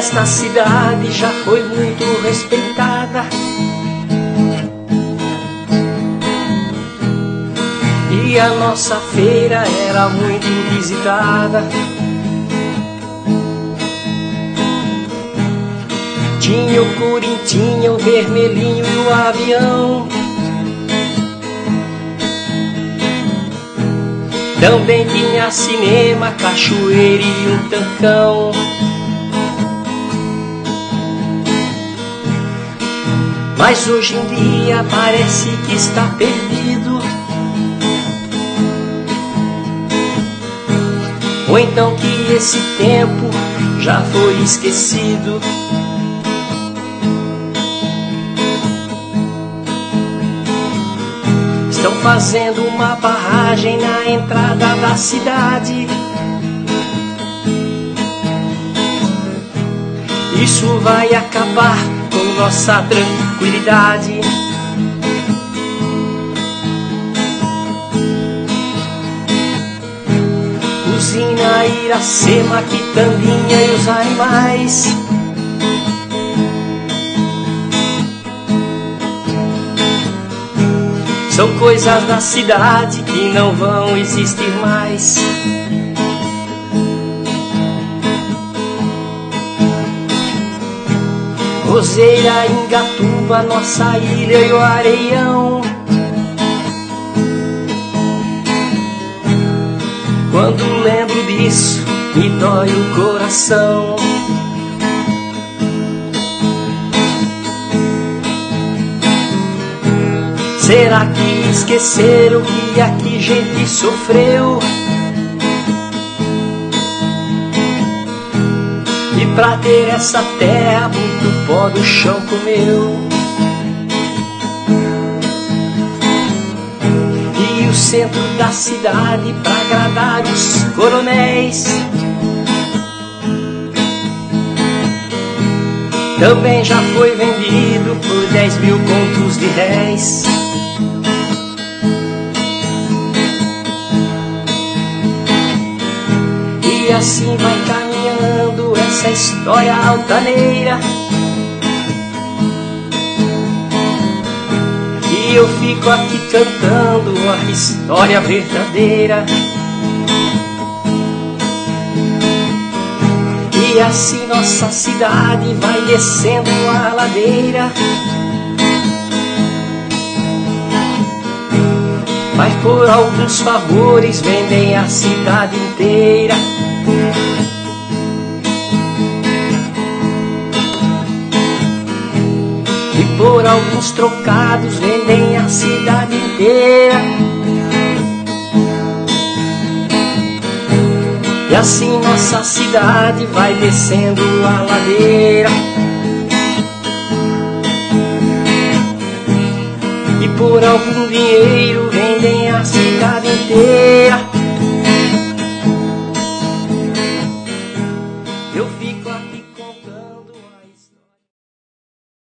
esta cidade já foi muito respeitada. E a nossa feira era muito visitada. Tinha o Corintinha, o Vermelhinho e o Avião. Também tinha cinema, cachoeira e um tancão. Mas hoje em dia parece que está perdido. Ou então que esse tempo já foi esquecido. Estão fazendo uma barragem na entrada da cidade. Isso vai acabar com nossa tranquilidade. Usina Iracema, Quitandinha e os animais. São coisas da cidade que não vão existir mais. Roseira, Ingatuba, nossa ilha e o areião. Quando lembro disso, me dói o coração. Será que esqueceram que aqui gente sofreu? Pra ter essa terra, muito pó do chão comeu. E o centro da cidade pra agradar os coronéis. Também já foi vendido por 10 mil contos de réis. E assim vai caminhando essa história altaneira. E eu fico aqui cantando a história verdadeira. E assim nossa cidade vai descendo a ladeira. Mas por alguns favores vendem a cidade inteira. Alguns trocados vendem a cidade inteira. E assim nossa cidade vai descendo a ladeira. E por algum dinheiro vendem a cidade inteira.